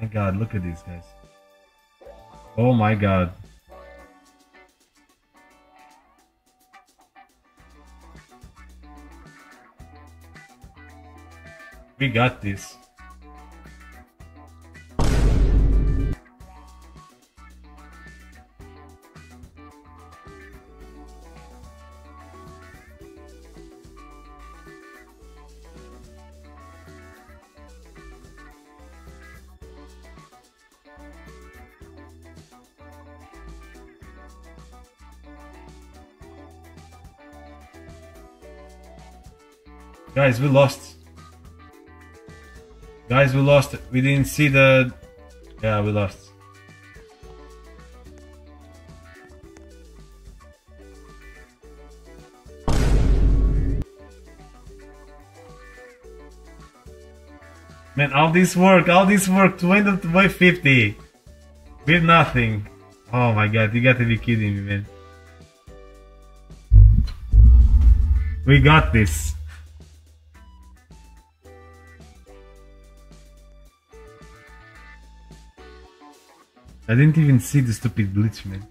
My god, look at these guys. Oh my god. We got this. Guys, we lost. Guys, we lost. We didn't see the... Yeah, we lost. Man, all this work, all this work to end up by 50. With nothing. Oh my god, you gotta be kidding me, man. We got this. I didn't even see the stupid glitch, man.